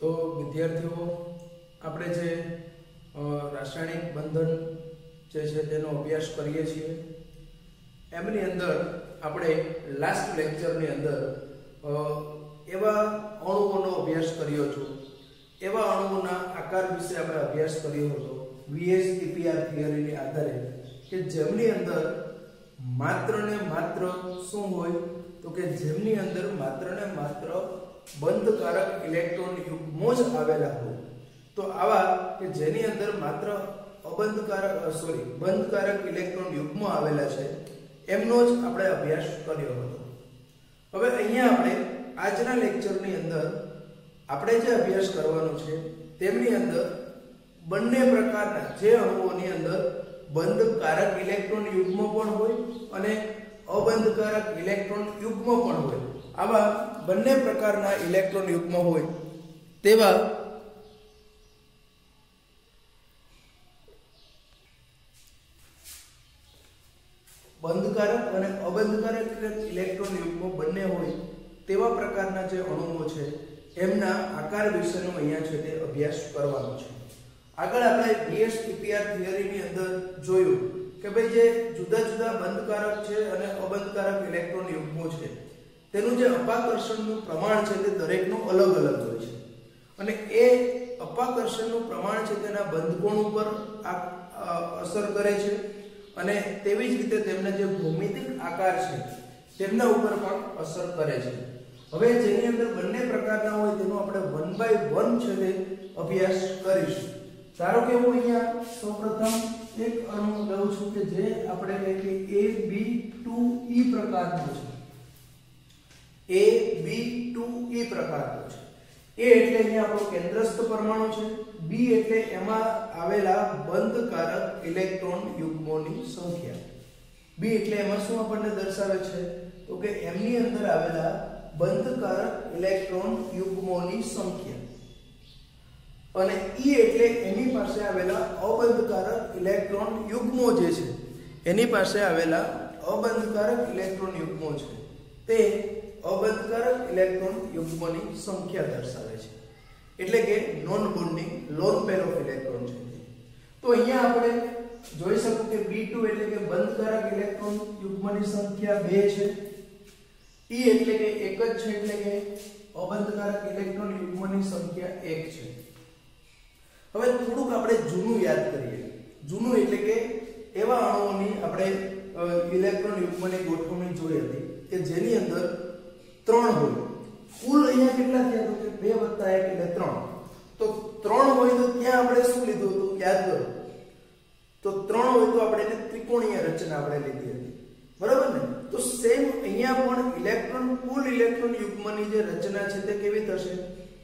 તો વિદ્યાર્થીઓ, આપણે જે રાસાયણિક બંધન જે છે તેનો અભ્યાસ કરીએ છીએ, એમની અંદર આપણે લાસ્ટ લેક્ચરની અંદર એવા અણુઓનો અભ્યાસ કર્યો હતો. એવા અણુઓના આકાર વિશે આપણે અભ્યાસ કર્યો હતો વીએસટીપીઆર થિયરીને આધારે, કે જેમની અંદર માત્ર ને માત્ર શું હોય? તો કે જેમની અંદર માત્ર ને માત્ર બંધકારક ઇલેક્ટ્રોન યુગ્મો જ આવેલા હોય. તો આવા કે જેની અંદર માત્ર અબંધકારક સોરી બંધકારક ઇલેક્ટ્રોન યુગ્મો આવેલા છે, એમનો જ આપણે અભ્યાસ કર્યો હતો. હવે અહીંયા આપણે આજના લેક્ચરની અંદર આપણે જે અભ્યાસ કરવાનો છે, તેમની અંદર બંને પ્રકારના જે અણુઓની અંદર બંધકારક ઇલેક્ટ્રોન યુગ્મ પણ હોય અને અબંધકારક ઇલેક્ટ્રોન યુગ્મ પણ હોય. આવા બંને પ્રકારના ઇલેક્ટ્રોન યુગ્મ હોય, તેવા બંધકારક અને અબંધકારક ઇલેક્ટ્રોન યુગ્મ બંને હોય, તેવા પ્રકારના જે અણુઓ છે, એમના આકાર વિશેનો અહીંયા છે તે અભ્યાસ કરવાનો છે. આગળ આપણે બીએસ ઈપીઆર થિયરીની અંદર જોયું કે ભાઈ જે જુદા જુદા બંધકારક છે અને અબંધકારક ઇલેક્ટ્રોન યુગ્મો છે તેનું જે અપાકર્ષણનું પ્રમાણ છે તે દરેકનું અલગ અલગ હોય છે. અને એ અપાકર્ષણનું પ્રમાણ છે તેના બંધકોણ ઉપર અસર કરે છે અને તેવી જ રીતે તેમના જે ભૌમિતિક આકાર છે તેમના ઉપર પણ અસર કરે છે. હવે જેની અંદર બંને પ્રકારના હોય તેનો આપણે વન બાય વન છે તે અભ્યાસ કરીશું. ધારો કે હું અહીંયા સૌપ્રથમ એક અણુ લઉં છું કે જે આપણે કે એ બી ટુ ઈ પ્રકારનું છે. એ બી ટુ ઈ પ્રકારનો છે. એ એટલે અહીંયા આપણો કેન્દ્રસ્થ પરમાણુ છે. બી એટલે એમાં આવેલા બંધકારક ઇલેક્ટ્રોન યુગ્મોની સંખ્યા. બી એટલે એમાં શું આપણને દર્શાવે છે? તો કે એમની અંદર આવેલા બંધકારક ઇલેક્ટ્રોન યુગ્મોની સંખ્યા. અને ઈ એટલે એની પાસે આવેલા અબંધકારક ઇલેક્ટ્રોન યુગ્મો જે છે, એની પાસે આવેલા અબંધકારક ઇલેક્ટ્રોન યુગ્મો છે. તે અબંધકારક ઇલેક્ટ્રોન યુગ્મોની સંખ્યા દર્શાવે છે. એટલે કે non bonding lone pair of electron છે. તો અહીંયા આપણે જોઈ શકું કે B2 એટલે કે બંધકારક ઇલેક્ટ્રોન યુગ્મની સંખ્યા 2 છે. E એટલે કે એક જ છે એટલે કે અબંધકારક ઇલેક્ટ્રોન યુગ્મની સંખ્યા 1 છે. હવે થોડુંક આપણે જૂનું યાદ કરીએ. જૂનું એટલે કે એવા અણુઓની આપણે ઇલેક્ટ્રોન યુગ્મની ગોઠવણી જોઈ હતી કે જેની અંદર ત્રણ હોય. કુલ અહીંયા કેટલા થયા તો કે 2 1 એટલે ત્રણ. તો ત્રણ હોય તો ત્યાં આપણે શું લીધું હતું? યાદ કરો. તો ત્રણ હોય તો આપણે એને ત્રિકોણીય રચના આપણે લીધી હતી. બરાબર ને? તો સેમ અહીંયા પણ ઇલેક્ટ્રોન કુલ ઇલેક્ટ્રોન યુગ્મની જે રચના છે તે કેવી થશે?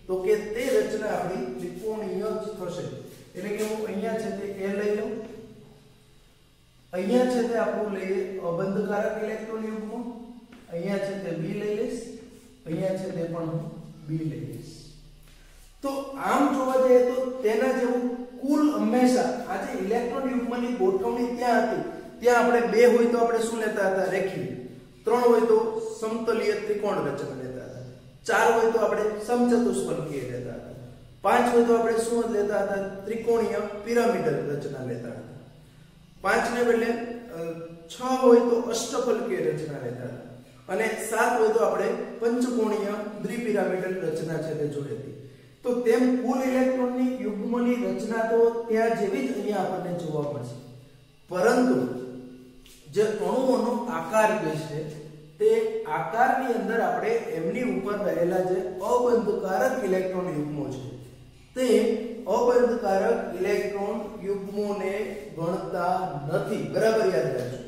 તો કે તે રચના આપણી ત્રિકોણીય જ થશે. એટલે કે હું અહીંયા છે તે એ લઈ લઉં. અહીંયા છે તે આપણું લઈએ અબંધકારક ઇલેક્ટ્રોન યુગ્મ. અહીંયા છે તે બી લઈ લઈશ. અહીંયા છે તે પણ B લઈશ તો આમ જોવા જઈએ તો તેના જેવું કુલ હંમેશા આ જે ઇલેક્ટ્રોન યુગ્મની ગોઠવણી ત્યાં હતી. ત્યાં આપણે બે હોય તો આપણે શું લેતા હતા? રેખીય. ત્રણ હોય તો સમતલીય ત્રિકોણ રચના લેતા હતા. ચાર હોય તો આપણે સમચતુષ્ફલકીય લેતા હતા. પાંચ હોય તો આપણે શું લેતા હતા? ત્રિકોણીય પિરામિડલ રચના લેતા હતા. પાંચને બદલે છ હોય તો અષ્ટફલકીય રચના લેતા હતા. અને સાત હોય તો આપણે પંચકોણીય દ્વિપિરામિડલ રચના છે તે જોઈ હતી તો તેમ કુલ ઇલેક્ટ્રોનની યુગ્મની રચના તો ત્યાં જેવી જ અહીંયા આપણને જોવા મળશે. પરંતુ જે અણુઓનો આકાર જે છે તે આકારની અંદર આપણે એમની ઉપર રહેલા જે અબંધકારક ઇલેક્ટ્રોન યુગ્મો છે, તે અબંધકારક ઇલેક્ટ્રોન યુગ્મોને ગણતા નથી. બરાબર યાદ રાખજો.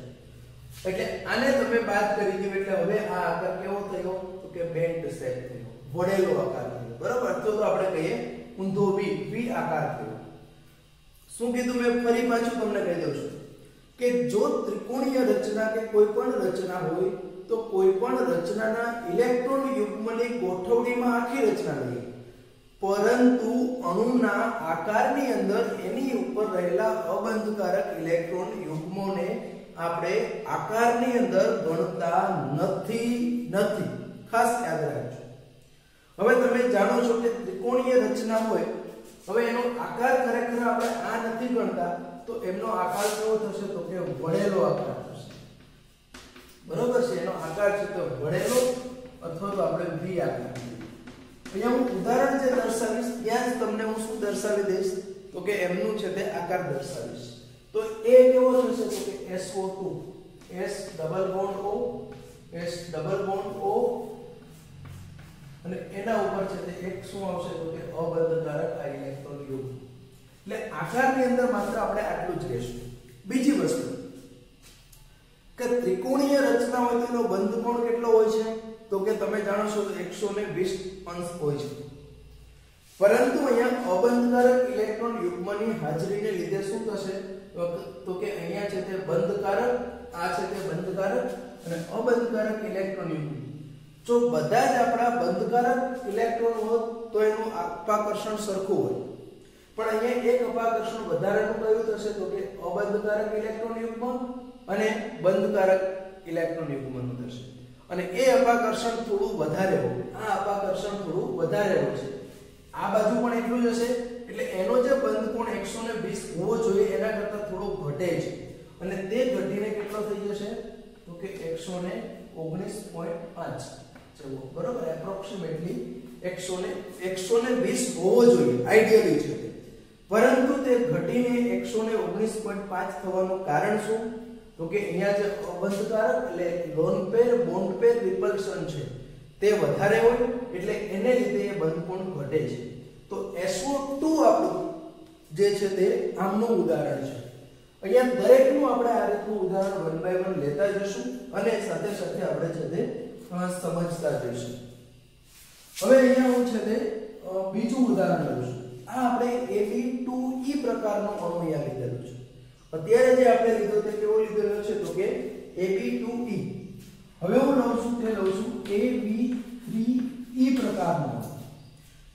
એટલે આને તમે બાદ કરી દો એટલે હવે આ આકાર કેવો થયો? તો કે બેન્ટ શેપ થયો. વળેલો આકાર થયો. બરાબર? તો આપણે કહીએ ઊંધો વી વી આકાર થયો. શું કીધું મેં? ફરી પાછું તમને કહી દઉં છું કે જો ત્રિકોણીય રચના કે કોઈ પણ રચના હોય, તો કોઈ પણ રચનાના ઇલેક્ટ્રોન યુગ્મની ગોઠવણીમાં આખી રચના લઈએ પરંતુ અણુના આકારની અંદર એની ઉપર રહેલા અબંધકારક ઇલેક્ટ્રોન યુગ્મોને આપણે આકારની અંદર ગણતા નથી નથી. ખાસ યાદ રાખજો. હવે તમે જાણો છો કે ત્રિકોણીય રચના હોય, હવે એનો આકાર ખરેખર આપણે આ નથી ગણતા, તો એમનો આકાર કેવો થશે? તો કે વળેલો આકાર થશે. બરોબર છે? એનો આકાર છે તો વળેલો અથવા તો આપણે વી આકાર અહીંયા હું ઉદાહરણ જે દર્શાવીશ, ત્યાં જ તમને હું શું દર્શાવી દઈશ? તો કે એમનું છે તે આકાર દર્શાવીશ. તો એ કેવો થશે તો કે SO2 S double bond O, S double bond O, અને એના ઉપર છે તે એક શું આવશે તો કે અબંધકારક આ ઇલેક્ટ્રોન યુગ્મ એટલે આકારની અંદર માત્ર આપણે આટલું જ કહેશું. બીજી વસ્તુ, કે ત્રિકોણીય રચના હોય તેનો બંધ કોણ કેટલો હોય છે? તો કે તમે જાણો છો તો 120 અંશ હોય છે. પરંતુ અહીંયા અબંધકારક ઇલેક્ટ્રોન યુગ્મની હાજરીને લીધે શું થશે? તો કે અહીંયા છે તે બંધકારક, આ છે તે બંધકારક અને અબંધકારક ઇલેક્ટ્રોન યુગ્મ જો બધા જ આપણા બંધકારક ઇલેક્ટ્રોન હોત, તો એનું અપાકર્ષણ સરખું હોય. પણ અહીંયા એક અપાકર્ષણ વધારાનું કયું થશે? તો કે અબંધકારક ઇલેક્ટ્રોન યુગ્મ અને બંધકારક ઇલેક્ટ્રોન યુગ્મનું થશે. અને એ અપાકર્ષણ થોડું વધારે હોય. આ અપાકર્ષણ થોડું વધારે હોય છે. આ બાજુ પણ એટલું જ હશે. એટલે એનો જે બંધ કોણ 120 હોવો જોઈએ, એના કરતાં થોડો ઘટે છે અને તે ઘટીને કેટલો થઈ જશે? તો કે 119.5 ચલો, બરોબર? એપ્રોક્સિમેટલી 100 ને 120 હોવો જોઈએ આઈડિયલી છે પરંતુ તે ઘટીને 119.5 થવાનું કારણ શું? તો કે અહીંયા જે અબંધકારક એટલે lone pair, bond pair repulsion છે, તે વધારે હોય, એટલે એને લીધે એ બંધકોણ ઘટે છે. તો SO2 આપણું જે છે તે આમનું ઉદાહરણ છે. અહીંયા દરેકનું આપણે આ રીતનું ઉદાહરણ વન બાય વન લેતા જશું અને સાથે સાથે આપણે છે તે સમજતા જઈશું. હવે અહીંયા હું છે તે બીજું ઉદાહરણ લઉં છું. આ આપણે Fe2E પ્રકારનો અણુ અહીંયા લીધેલો છે. અત્યારે જે આપણે લીધો તે કેવો લીધેલો છે તો કે Ab2E હવે હું લઉં છું, તે લઉં છું Ab3E પ્રકારનો.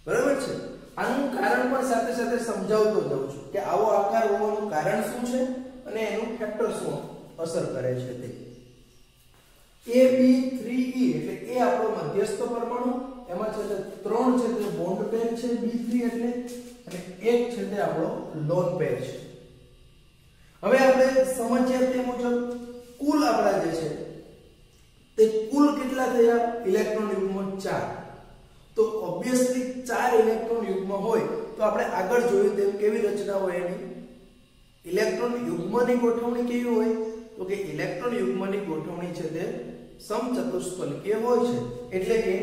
બરાબર છે? આનું કારણ પણ સાથે સાથે સમજાવતો જાઉં છું કે આવો આકાર હોવાનું કારણ શું છે અને એનું ફેક્ટર શું અસર કરે છે તે. AB3E એટલે એ આપણો મધ્યસ્થ પરમાણુ, એમાં છે તે ત્રણ છે તે બોન્ડ પેર છે B3 એટલે, અને એક છે તે આપણો લોન પેર છે. હવે આપણે સમજ્યા તે મુજબ, કુલ આપણા જે છે તે કુલ કેટલા થયા? ઇલેક્ટ્રોન યુગ્મ 4 તો ઓબ્વિયસલી ચાર ઇલેક્ટ્રોન યુગ્મ હોય તો આપણે આગળ જોયું તેમ કેવી રચના હોય એની? ઇલેક્ટ્રોન યુગ્મની ગોઠવણી કેવી હોય? તો કે ઇલેક્ટ્રોન યુગ્મની ગોઠવણી છે તે સમચતુષ્ફલકીય હોય છે. એટલે કે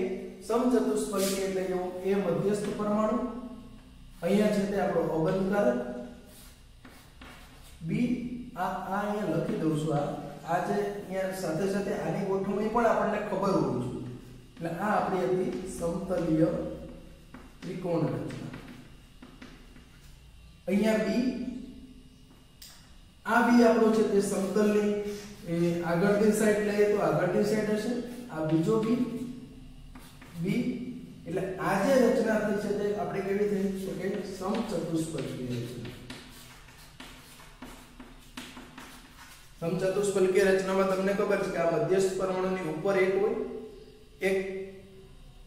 સમચતુષ્ફલકીય એટલે કે એ મધ્યસ્થ પરમાણુ, અહીંયા છે તે આપણો અબંધકારક બી આ આ અહીંયા લખી દઉં છું આ. આ જે અહીંયા સાથે સાથે આની ગોઠવણી પણ આપણને ખબર હોવી જોઈએ. એટલે આ આપણી હતી સમતલીય ત્રિકોણ રચના. અહીંયા બી, આ બી આપણો છે તે સમતલની, એ આગળની સાઈડ લઈએ તો આગળની સાઈડ હશે, આ બીજો બી બી, એટલે આ જે રચના થઈ છે તે આપણે કેવી થઈ? તો કે સમચતુષ્ફલકીય રચના. સમચતુષ્ફલકીય રચનામાં તમને ખબર છે કે આ મધ્યસ્થ પરમાણુની ઉપર એક હોય એક,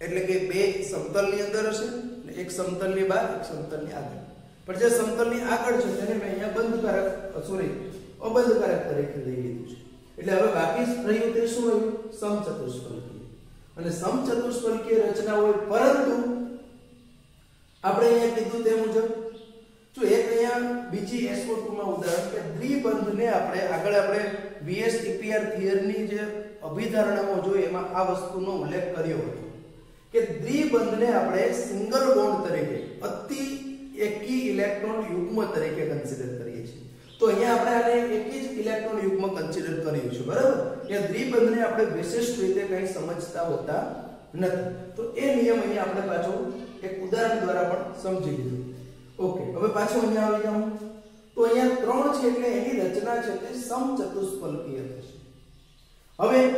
એટલે કે બે સમતલની અંદર હશે અને એક સમતલની બહાર, એક સમતલની આગળ. પણ જે સમતલની આગળ છે, તેને મેં અહીંયા બંધકારક સોરી અબંધકારક તરીકે લઈ લીધું છે. એટલે હવે બાકી રહ્યું તે શું રહ્યું સમચતુષ્ફલકીય. અને સમચતુષ્ફલકીય રચના હોય, પરંતુ આપણે અહીંયા કીધું તે મુજબ, જો એક અહીંયા બીજી SO2 માં ઉદાહરણ કે દ્વિબંધને આપણે આગળ આપણે VS EPR થિયરની જે અભિધારણાઓ જોઈએ એમાં આ વસ્તુનો ઉલ્લેખ કર્યો હતો કે દ્વિબંધને આપણે સિંગલ બોન્ડ તરીકે, અતિ એકી ઇલેક્ટ્રોન યુગ્મ તરીકે કન્સિડર કરીએ છીએ. તો અહીંયા આપણે આને એકી જ ઇલેક્ટ્રોન યુગ્મ કન્સિડર કર્યું છે, બરાબર? કે દ્વિબંધને આપણે વિશિષ્ટ રીતે કંઈ સમજતા હોતા નથી. તો એ નિયમ અહીંયા આપણે પાછો એક ઉદાહરણ દ્વારા પણ સમજી લીધું. ઓકે હવે પાછો અહીંયા આવી જાઉં. તો અહીંયા ત્રણ છે એટલે એની રચના છે તે સમચતુષ્ફલકીય થશે હવે,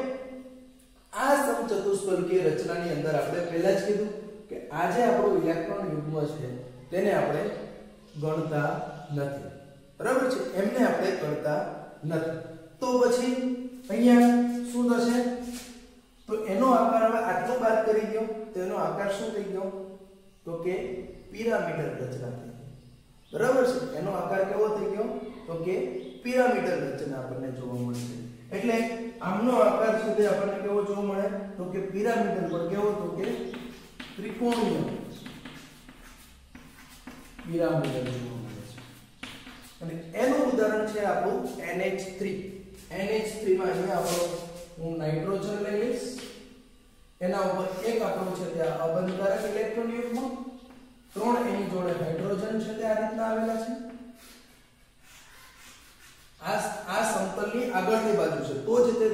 આ સમચતુષ્ફલકીય રચનાની અંદર આપણે પહેલા જ કીધું કે આજે આપણો ઇલેક્ટ્રોન યુગ્મ છે, તેને આપણે ગણતા નથી. બરાબર છે? એમને આપણે ગણતા નથી. તો પછી અહીંયા શું થશે? તો એનો આકાર હવે આટલો બાદ કરી ગયો તો એનો આકાર શું થઈ ગયો? તો કે પિરામિડલ રચના થઈ બરાબર છે? એનો આકાર કેવો થઈ ગયો? તો કે પિરામિડલ રચના આપણને જોવા મળશે. એટલે આમનો આકાર તે આપણને કેવો જોવા મળે? તો કે પિરામિડલ પણ કેવો તો કે ત્રિકોણીય. પિરામિડલ જોવા મળે છે. અને એનું ઉદાહરણ છે આપણું NH3 NH3 માં અહીંયા આપણો હું નાઇટ્રોજન લઈ લઈશ. એના ઉપર એક આપણો છે ત્યાં અબંધકારક ઇલેક્ટ્રોન યુગ્મ. ત્રણ એની જોડે હાઇડ્રોજન છે તે આ રીતના આવેલા છે. આ આ સમતલની આગળની બાજુ છે. તો જ તે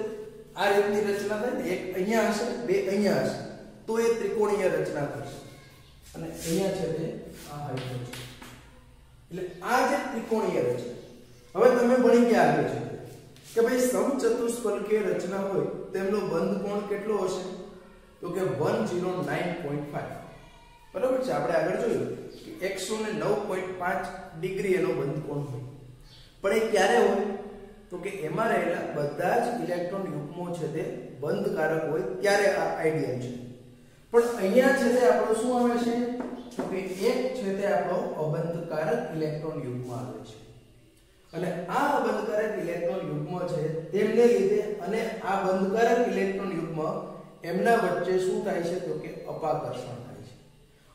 આ રીતની રચના થાય ને, એક અહીંયા હશે, બે અહીંયા હશે. તો એ ત્રિકોણીય રચના થશે. અને અહીંયા છે તે આ હાઇડ્રોજન એટલે આ જે ત્રિકોણીય રચના. હવે તમે ભણી ગયા આગળ છે કે ભાઈ સમચતુષ્ફલકીય રચના હોય, તેમનો બંધ કોણ કેટલો હશે? તો કે 109.5 બરાબર છે? આપણે આગળ જોયું કે 109.5 ડિગ્રી એનો બંધ કોણ હોય. પણ એ ક્યારે હોય? તો કે એમાં રહેલા બધા જ ઇલેક્ટ્રોન યુગ્મો છે તે બંધકારક હોય ત્યારે આ આઈડિયલ છે. પણ અહીંયા છે તે આપણો શું આવે છે? તો કે એક છે તે આપણો અબંધકારક ઇલેક્ટ્રોન યુગ્મ આવે છે. અને આ અબંધકારક ઇલેક્ટ્રોન યુગ્મ છે તેમને લીધે અને આ બંધકારક ઇલેક્ટ્રોન યુગ્મ એમના વચ્ચે શું થાય છે? તો કે અપાકર્ષણ.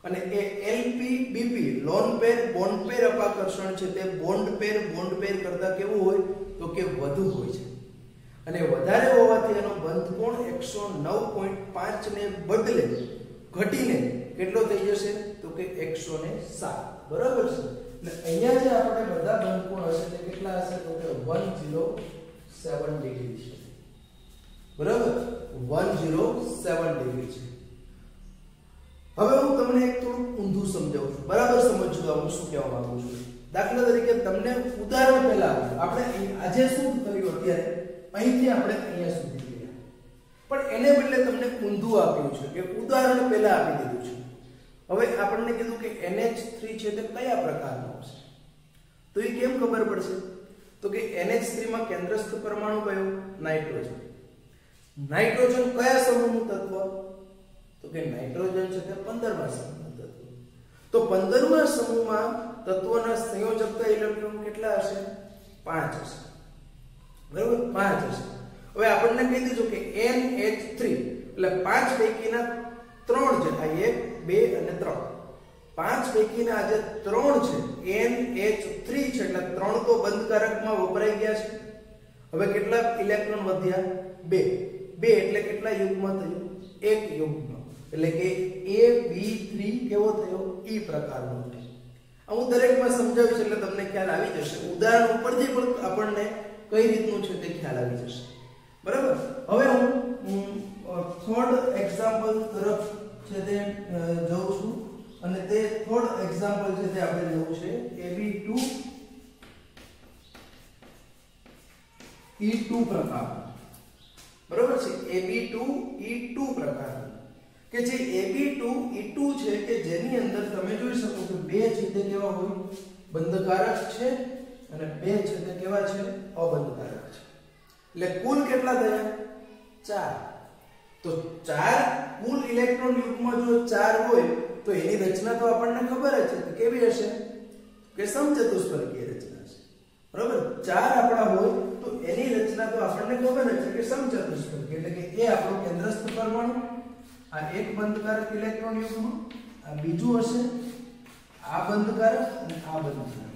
અને એ LP BP lone pair bond pair અપાકર્ષણ છે તે બોન્ડ પેર બોન્ડ પેર કરતા કેવું હોય તો કે વધુ હોય છે. અને વધારે હોવાથી એનો બંધ કોણ 109.5 ને બદલે ઘટીને કેટલો થઈ જશે તો કે 107 બરાબર છે? એટલે અહીંયા જે આપણે બધા બંધ કોણ હશે તે કેટલા હશે તો કે 107 ડિગ્રી છે. બરાબર? 107 ડિગ્રી છે. હવે હું તમને એક થોડું ઊંધું સમજાવું છું. બરાબર સમજજો હું શું કહેવા માંગુ છું. દાખલા તરીકે તમને ઉદાહરણ પહેલા આપણે આજે શું કર્યું અત્યારે? અહીંથી આપણે અહીંયા સુધી ગયા. પણ એને બદલે તમને ઊંધું આપ્યું છે કે ઉદાહરણ પહેલા આપી દીધું છે. હવે આપણને કીધું કે NH3 છે તે કયા પ્રકારનો છે તો એ કેમ ખબર પડશે? તો કે NH3 માં કેન્દ્રસ્થ પરમાણુ કયો? નાઇટ્રોજન. નાઇટ્રોજન કયા સમૂહનું તત્વ? તો કે નાઇટ્રોજન છે તે 15મા સમૂહનું તત્વ તો 15મા સમૂહમાં તત્વના સંયોજકતા ઇલેક્ટ્રોન કેટલા હશે? 5 હશે. બરાબર? 5 હશે. હવે આપણને કહી દીધું કે NH3 એટલે પાંચ પૈકીના ત્રણ છે. આ એક, બે અને ત્રણ. પાંચ પૈકીના આજે ત્રણ છે. NH3 છે એટલે ત્રણ તો બંધકારકમાં વપરાઈ ગયા છે. હવે કેટલા ઇલેક્ટ્રોન વધ્યા? બે. બે એટલે કેટલા યુગ્મ થયું? એક યુગ્મ. એટલે કે AB3 કેવો થયો? E પ્રકારનો. હું દરેકમાં સમજાવીશ એટલે તમને ખ્યાલ આવી જશે. ઉદાહરણ ઉપરથી પણ આપણને કઈ રીતનું છે તે ખ્યાલ આવી જશે. બરાબર? હવે હું થર્ડ એક્ઝામ્પલ તરફ છે તે જઉં છું. અને તે થર્ડ એક્ઝામ્પલ છે તે આપણે લેવું છે. AB2 E2 પ્રકાર. બરાબર છે? AB2 E2 પ્રકાર. કે જે AB2 E2 છે કે જેની અંદર તમે જોઈ શકો કે બે છે કેવા હોય. બંધકારક છે અને બે છે કેવા છે? અબંધકારક છે. એટલે કુલ કેટલા થયા? ચાર. તો ચાર કુલ ઇલેક્ટ્રોન યુગમાં જો ચાર હોય, તો એની રચના તો આપણને ખબર જ છે કે કેવી હશે? કે સમચતુષ્ફલકીય રચના છે બરાબર? ચાર આપણા હોય, તો એની રચના તો આપણને ખબર જ છે કે સમચતુષ્ફલકીય, એટલે કે એ આપણો કેન્દ્રસ્થ પરમાણુ આ એક બંધકારક ઇલેક્ટ્રોન યુગ્મ, આ બીજું હશે, આ બંધકારક અને આ બંધકારક.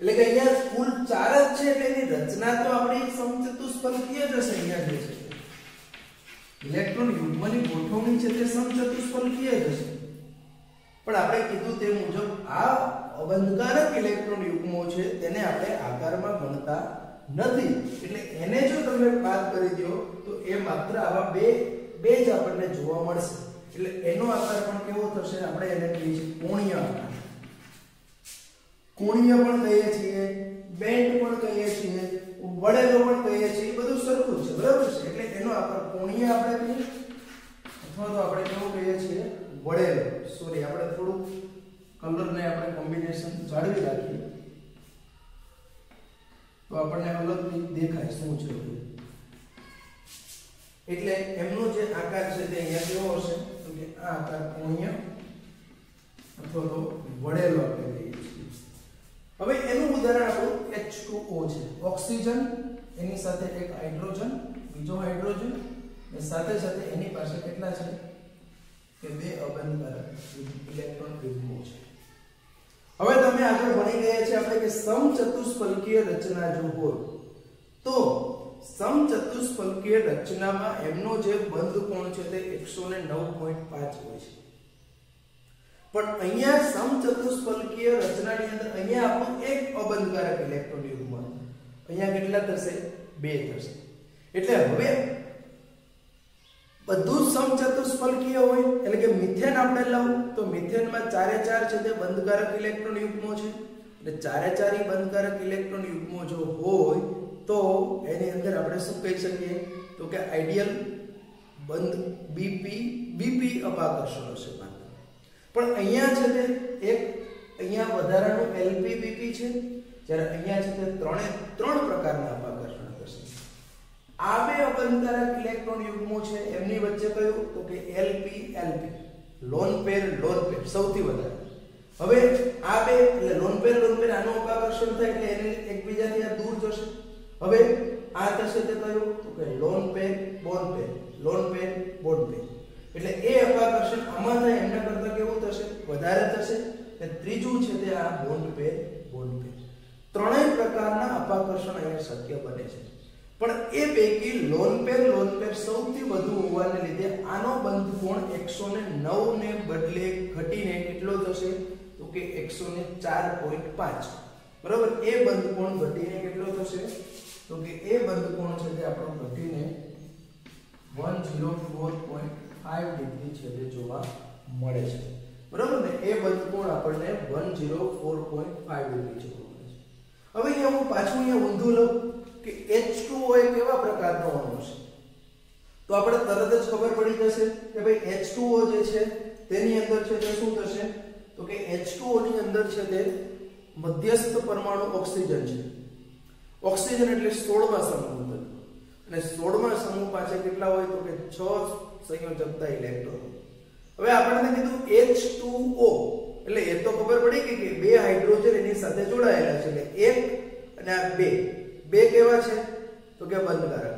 એટલે કે અહીંયા કુલ ચાર જ છે, એટલે એની રચના તો આપણી સમચતુષ્ફલકીય જ હશે, અહીંયા જે છે. ઇલેક્ટ્રોન યુગ્મની ગોઠવણી છે તે સમચતુષ્ફલકીય જ હશે. પણ આપણે કીધું તે મુજબ આ અબંધકારક ઇલેક્ટ્રોન યુગ્મો છે, તેને આપણે આકારમાં ગણતા નથી. એટલે એને જો તમે બાદ કરી દો, તો એ માત્ર આવા બે બે જ આપણને જોવા મળશે. એટલે એનો આકાર પણ કેવો થશે? આપણે એને કહીએ છીએ કોણીય આકાર. કોણીય પણ કહીએ છીએ, બેન્ડ પણ કહીએ છીએ, વળેલો પણ કહીએ છીએ બધું સરખું છે, બરાબર છે? એટલે એનો આકાર કોણીય આપણે કહીએ અથવા તો આપણે કેવું કહીએ છીએ, વળેલો. સોરી આપણે થોડું કલરને આપણે કોમ્બિનેશન જાળવી રાખીએ. તો આપણને અલગ દેખાય શું છે એટલે એમનો જે આકાર છે તે અહીંયા જો હશે? કે આ આકાર અહીંયા અથવા તો વળેલો આપણે કહીએ હવે એનું ઉદાહરણ આપણું H2O છે. ઓક્સિજન, એની સાથે એક હાઇડ્રોજન, બીજો હાઇડ્રોજન અને સાથે સાથે એની પાસે કેટલા છે? કે બે અબંધકારક ઇલેક્ટ્રોન યુગ્મો છે. હવે તમે આગળ ભણી ગયા છે આપણે કે સમચતુષ્ફલકીય રચના જો હોય, તો સમચતુષ્ફલકીય રચનામાં એમનો જે બંધ કોણ છે તે 109.5 હોય છે. પણ અહીંયા સમચતુષ્ફલકીય રચનાની અંદર અહીંયા આપણું એક અબંધકારક ઇલેક્ટ્રોન યુગ્મ અહીંયા કેટલા થશે? બે થશે. એટલે હવે બધું સમચતુષ્ફલકીય હોય, એટલે કે મિથેન આપણે લઉં, તો મિથેનમાં ચારે ચાર છે તે બંધકારક ઇલેક્ટ્રોન યુગ્મો છે. એટલે ચારે ચાર બંધકારક ઇલેક્ટ્રોન યુગ્મો જો હોય તો એની અંદર આપણે શું કહી શકીએ? તો કે આઈડિયલ બંધ બીપી બીપી અપાકર્ષણ હશે પણ અહીંયા છે તે એક અહીંયા વધારાનું એલપી બીપી છે, જ્યારે અહીંયા છે તે ત્રણે, ત્રણ પ્રકારના અપાકર્ષણ થશે. આ બે અબંધકારક ઇલેક્ટ્રોન યુગ્મો છે, એમની વચ્ચે કયું? તો કે LP LP. Lone pair lone pair, સૌથી વધારે. હવે આ બે, એટલે લોન પેર લોન પેર આનું અપાકર્ષણ થાય એટલે એને એકબીજાથી આ દૂર જશે. હવે આ થશે તે કયું તો કે lone pair bond pair lone pair bond pair એટલે એ અપાકર્ષણ આમાં થાય, એમના કરતા કેવું થશે? વધારે થશે. અને ત્રીજું છે તે આ બોન્ડ પે બોન્ડ પે ત્રણેય પ્રકારના અપાકર્ષણ અહીંયા શક્ય બને છે. પણ એ પૈકી લોન પેર લોન પેર સૌથી વધુ હોવાને લીધે આનો બંધ કોણ 109 ને બદલે ઘટીને કેટલો થશે? તો કે 104.5 બરાબર? એ બંધ કોણ ઘટીને કેટલો થશે? તો કે એ બંધ કોણ છે તે આપણો ઘટીને 104. ફાઈવ ડિગ્રી છે તે જોવા મળે છે. બરાબર ને? એ બંધકોણ આપણને 104.5 ડિગ્રી જોવા મળે છે. હવે અહીંયા હું પાછું અહીંયા ઊંધું લઉં કે H2O એ કેવા પ્રકારનો અણુ છે? તો આપણે તરત જ ખબર પડી જશે કે ભાઈ H2O જે છે તેની અંદર છે તે શું થશે? તો કે H2O ની અંદર છે તે મધ્યસ્થ પરમાણુ ઓક્સિજન છે. ઓક્સિજન એટલે 16મા સમૂહ અને 16મા સમૂહ પાસે કેટલા હોય તો કે છ સંયોજકતા ઇલેક્ટ્રોન હવે આપણને કીધું H2O એટલે એ તો ખબર પડી કે બે હાઇડ્રોજન એની સાથે જોડાયેલા છે. એટલે એક અને આ બે. બે કેવા છે? તો કે બંધકારક.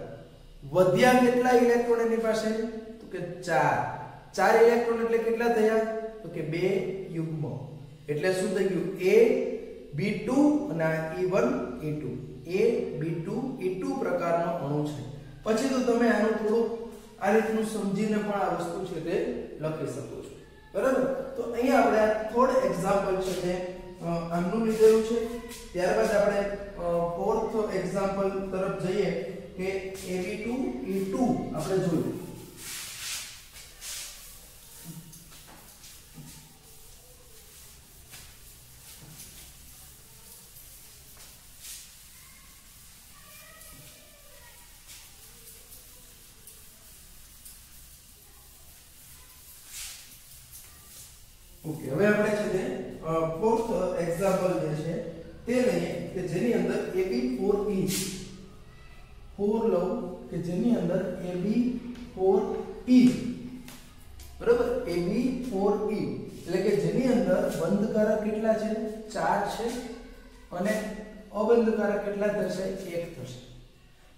વધ્યા કેટલા ઇલેક્ટ્રોન એની પાસે? તો કે ચાર. ચાર ઇલેક્ટ્રોન એટલે કેટલા થયા? તો કે બે યુગ્મ. એટલે શું થઈ ગયું? A B2 અને આ E1 E2 A B2 E2 પ્રકારનો અણુ છે. પછી તો તમે આનું થોડું આ રીતનું સમજીને પણ આ વસ્તુ છે તે લખી શકો છો. બરાબર? તો અહીંયા આપણે થોડ એક્ઝામ્પલ છે જે આમનું લીધેલું છે. ત્યારબાદ આપણે ફોર્થ એક્ઝામ્પલ તરફ જઈએ કે Ab2 E2 આપણે જોયું ઓકે હવે આપણે છે તે ફોર્થ એક્ઝામ્પલ જે છે તે લઈએ કે જેની અંદર AB 4 લઉં કે જેની અંદર AB4E બરાબર? AB4E એટલે કે જેની અંદર બંધકારક કેટલા છે? 4 છે. અને અબંધકારક કેટલા થશે? 1 થશે.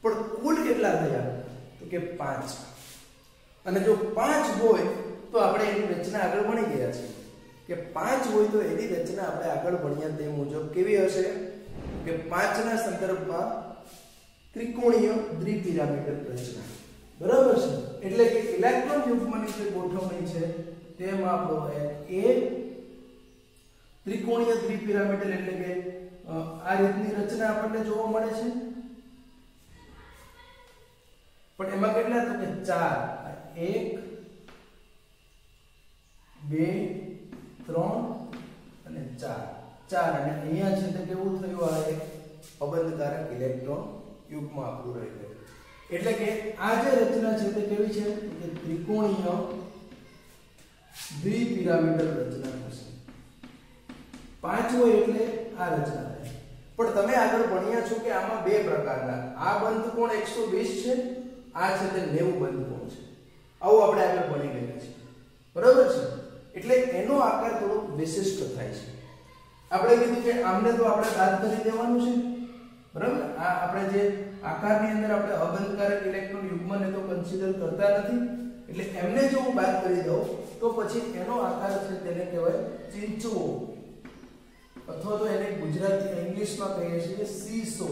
પણ કુલ કેટલા થયા? તો કે 5 અને જો 5 હોય, તો આપણે એની રચના આગળ ભણી ગયા છીએ. કે પાંચ હોય તો એની રચના આપણે આગળ ભણ્યા તે મુજબ કેવી હશે? કે પાંચના સંદર્ભમાં ત્રિકોણીય દ્વિપિરામિડલ રચના. બરાબર છે? એટલે કે ઇલેક્ટ્રોન યુગ્મની જે ગોઠવણી છે, તેમાં આપણો એ ત્રિકોણીય દ્વિપિરામિડલ એટલે કે આ રીતની રચના આપણને જોવા મળે છે. પણ એમાં કેટલા? તો કે ચાર. એક, બે ત્રણ અને ચાર. ચાર અને અહીંયા છે તે કેવું થયું આ એક અબંધકારક ઇલેક્ટ્રોન યુગમાં આપણું રહી ગયું. એટલે કે આ જે રચના છે તે કેવી છે? કે ત્રિકોણીય દ્વિપિરામિડલ રચના થશે. પાંચ હોય એટલે આ રચના થાય પણ તમે આગળ ભણ્યા છો કે આમાં બે પ્રકારના. આ બંધ કોણ 120 છે, આ છે તે 90 બંધ કોણ છે. આવું આપણે આગળ ભણી ગયા છીએ. બરાબર છે? એટલે એનો આકાર થોડો વિશિષ્ટ થાય છે. આપણે કીધું કે આમને તો આપણે બાદ કરી દેવાનું છે. બરાબર? આ આપણે જે આકારની અંદર આપણે અબંધકારક ઇલેક્ટ્રોન યુગ્મને તો કન્સિડર કરતા નથી. એટલે એમને જો હું બાદ કરી દઉં, તો પછી એનો આકાર છે તેને કહેવાય ચીંચવો અથવા તો એને ગુજરાતી ઇંગ્લિશમાં કહીએ છીએ સીસો.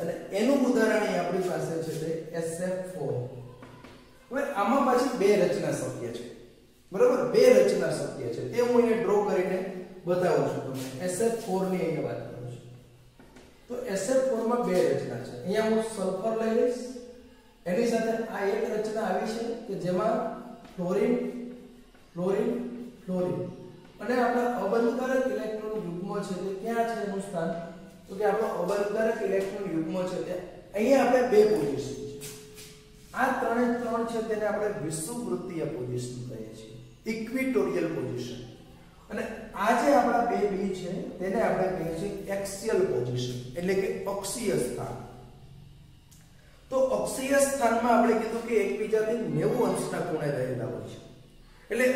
અને એનું ઉદાહરણ અહીં આપણી પાસે છે તે SF4 હવે આમાં પાછી બે રચના શક્ય છે. બરાબર? બે રચના શક્ય છે. તે હું અહીંયા ડ્રો કરીને બતાવું છું તમને. SF4 ની અહીંયા વાત કરું છું. તો SF4 માં બે રચના છે. અહીંયા હું સલ્ફર લઈ લઈશ. એની સાથે આ એક રચના આવી છે કે જેમાં ફ્લોરિન ફ્લોરિન ફ્લોરિન અને આપણા અબંધકારક ઇલેક્ટ્રોન યુગ્મ છે તે ક્યાં છે એનું સ્થાન? તો કે આપણો અબંધકારક ઇલેક્ટ્રોન યુગ્મ છે તે અહીંયા આપણે બે છે આ ત્રણે ત્રણ છે તેને આપણે વિષુવવૃત્તીય પોઝિશન કહીએ છીએ. ઇક્વિટોરિયલ પોઝિશન અને આ જે આપણા બે બી છે, તેને આપણે કહીએ છીએ એક્સિયલ પોઝિશન એટલે કે અક્ષીય સ્થાન. તો અક્ષીય સ્થાનમાં આપણે કીધું કે એકબીજાથી 90 અંશના ખૂણે રહેલા હોય છે. એટલે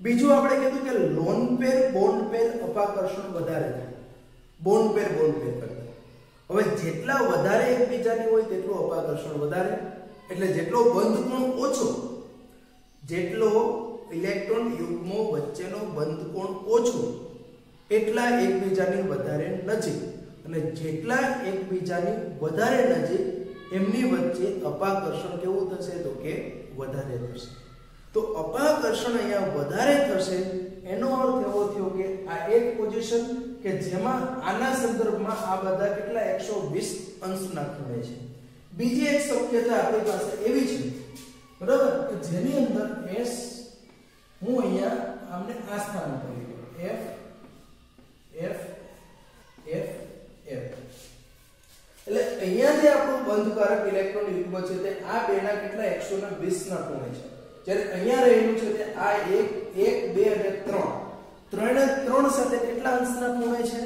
બીજું આપણે કીધું કે લોન પેર બોન્ડ પેર અપાકર્ષણ વધારે થાય. બોન્ડ પેર બોન્ડ પેર કરતા. હવે જેટલા વધારે એકબીજાની હોય તેટલું અપાકર્ષણ વધારે. એટલે જેટલો બંધ કોણ ઓછો, જેટલો ઇલેક્ટ્રોન યુગ્મો વચ્ચેનો બંધ કોણ ઓછો, એટલા એકબીજાની વધારે નજીક. અને જેટલા એકબીજાની વધારે નજીક, એમની વચ્ચે અપાકર્ષણ કેવું થશે? તો કે વધારે થશે. તો અપાકર્ષણ અહીંયા વધારે થશે એનો અર્થ એવો થયો કે આ એક પોઝિશન કે જેમાં આના સંદર્ભમાં આ બધા કેટલા 120 અંશના ખૂણે છે. બીજી એક શક્યતા આપણી પાસે એવી છે, બરાબર? કે જેની અંદર s હું અહીંયા આમને આ સ્થાન પર લઈ f f f f એટલે અહીંયા જે આપણું બંધકારક ઇલેક્ટ્રોન યુગ્મ છે તે આ બેના કેટલા 120 ના ખૂણે છે. જ્યારે અહીંયા રહેલું છે આ 1 1 2 અને 3 ત્રણે, ત્રણ સાથે કેટલા અંશના ખૂણે છે?